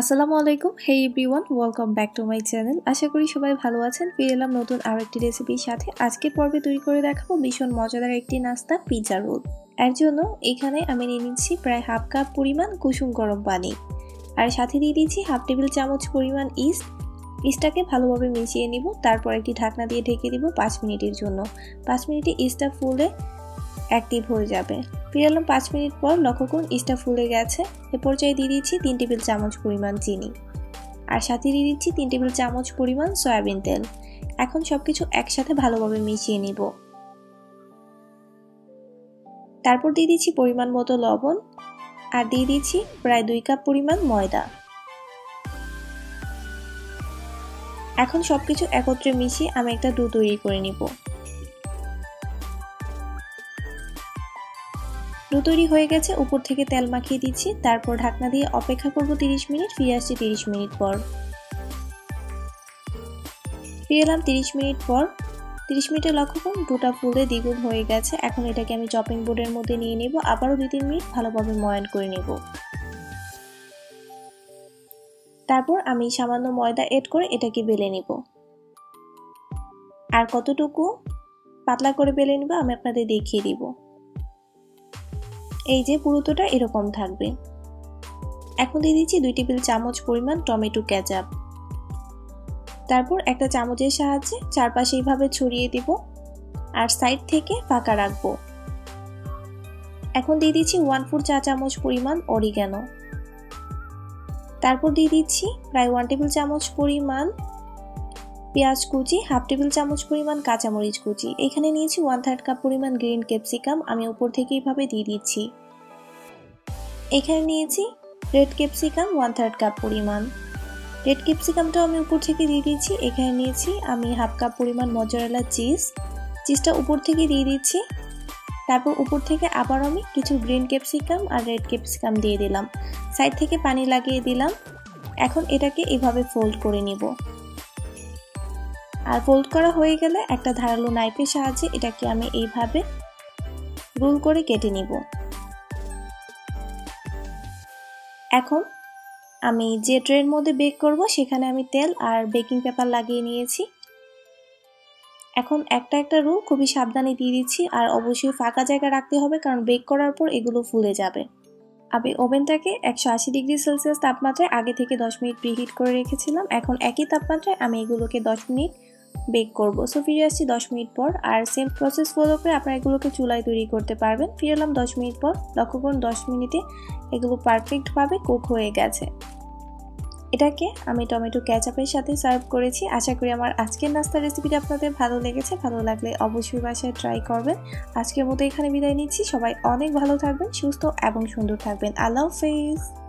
আসসালামু আলাইকুম। Hey everyone welcome back to my channel আশা করি সবাই ভালো আছেন। ফিরে এলাম নতুন আরও একটি রেসিপির সাথে। আজকের পর্বে তৈরি করে দেখাবো ভীষণ মজাদার একটি নাস্তা পিজা রোল এর জন্য এখানে আমি নিয়ে নিচ্ছি প্রায় হাফ কাপ পরিমাণ কুসুম গরম পানি। আর সাথে দিয়ে দিচ্ছি হাফ টেবিল চামচ পরিমাণ ইস্ট। ইস্টটাকে ভালোভাবে মিশিয়ে নিব। তারপর একটি ঢাকনা দিয়ে ঢেকে দিব পাঁচ মিনিটের জন্য। পাঁচ মিনিটে ইস্টটা ফুলে অ্যাক্টিভ হয়ে যাবে। ফিরে পাঁচ মিনিট পর লক্ষ্য করুন ইস্টটা ফুলে গেছে। এ পর্যায়ে দিয়ে দিচ্ছি তিন টেবিল চামচ পরিমাণ চিনি। আর সাথে দিয়ে দিচ্ছি তিন টেবিল চামচ পরিমাণ সয়াবিন তেল। এখন সব কিছু একসাথে ভালোভাবে মিশিয়ে নিব। তারপর দিয়ে দিচ্ছি পরিমাণ মতো লবণ। আর দিয়ে দিচ্ছি প্রায় দুই কাপ পরিমাণ ময়দা। এখন সব কিছু একত্রে মিশিয়ে আমি একটা ডো তৈরি করে নিব। ডো তৈরি হয়ে গেছে। উপর থেকে তেল মাখিয়ে দিচ্ছি। তারপর ঢাকনা দিয়ে অপেক্ষা করব 30 মিনিট। ফিরে আসছি 30 মিনিট পর। ফিরে এলাম 30 মিনিট পর। 30 মিনিটে লক্ষ্য করুন ডোটা ফুলে দ্বিগুণ হয়ে গেছে। এখন এটাকে আমি চপিং বোর্ডের মধ্যে নিয়ে নেব। আবারও দুই তিন মিনিট ভালোভাবে ময়ান করে নেব। তারপর আমি সামান্য ময়দা এড করে এটাকে বেলে নিব। আর কতটুকু পাতলা করে বেলে নিব, আমি আপনাদের দেখিয়ে দিব। এই যে পুরোটোটা এরকম থাকবে। এখন দিয়ে দিচ্ছি দুই টেবিল চামচ পরিমাণ টমেটো ক্যাচাপ তারপর একটা চামচের সাহায্যে চারপাশে এইভাবে ছড়িয়ে দিব আর সাইড থেকে ফাঁকা রাখব। এখন দিয়ে দিচ্ছি ওয়ান ফোর চা চামচ পরিমাণ অরিগ্যানো তারপর দিয়ে দিচ্ছি প্রায় ওয়ান টেবিল চামচ পরিমাণ পেঁয়াজ কুচি, হাফ টেবিল চামচ পরিমাণ কাঁচামরিচ কুচি। এখানে নিয়েছি ওয়ান থার্ড কাপ পরিমাণ গ্রিন ক্যাপসিকাম আমি উপর থেকে এইভাবে দিয়ে দিচ্ছি। এখানে নিয়েছি red capsicum one third cup পরিমাণ। রেড ক্যাপসিকামটাও আমি উপর থেকে দিয়ে দিচ্ছি। এখানে নিয়েছি আমি হাফ কাপ পরিমাণ মজারেলা চিজ চিজটা উপর থেকে দিয়ে দিচ্ছি। তারপর উপর থেকে আবার আমি কিছু গ্রিন ক্যাপসিকাম আর রেড ক্যাপসিকাম দিয়ে দিলাম। সাইড থেকে পানি লাগিয়ে দিলাম। এখন এটাকে এভাবে ফোল্ড করে নিব। আর ফোল্ড করা হয়ে গেলে একটা ধারালো নাইফের সাহায্যে এটাকে আমি এইভাবে রোল করে কেটে নিব। এখন আমি যে ট্রের মধ্যে বেক করব সেখানে আমি তেল আর বেকিং পেপার লাগিয়ে নিয়েছি। এখন একটা একটা রোল খুবই সাবধানে দিয়ে দিচ্ছি আর অবশ্যই ফাঁকা জায়গা রাখতে হবে কারণ বেক করার পর এগুলো ফুলে যাবে। আমি ওভেনটাকে একশো আশি ডিগ্রি সেলসিয়াস তাপমাত্রায় আগে থেকে দশ মিনিট প্রিহিট করে রেখেছিলাম। এখন একই তাপমাত্রায় আমি এগুলোকে দশ মিনিট বেক করব। সো ফিরে আসছি দশ মিনিট পর আর সেম প্রসেস ফলো করে আপনারা এগুলোকে চুলায় তৈরি করতে পারবেন। ফিরে এলাম দশ মিনিট পর। লক্ষ্য করুন দশ মিনিটে এগুলো পারফেক্টভাবে কুক হয়ে গেছে। এটাকে আমি টমেটো ক্যাচাপের সাথে সার্ভ করেছি। আশা করি আমার আজকের নাস্তার রেসিপিটা আপনাদের ভালো লেগেছে। ভালো লাগলে অবশ্যই বাসায় ট্রাই করবেন। আজকের মতো এখানে বিদায় নিচ্ছি। সবাই অনেক ভালো থাকবেন, সুস্থ এবং সুন্দর থাকবেন। আল্লাহ হাফেজ।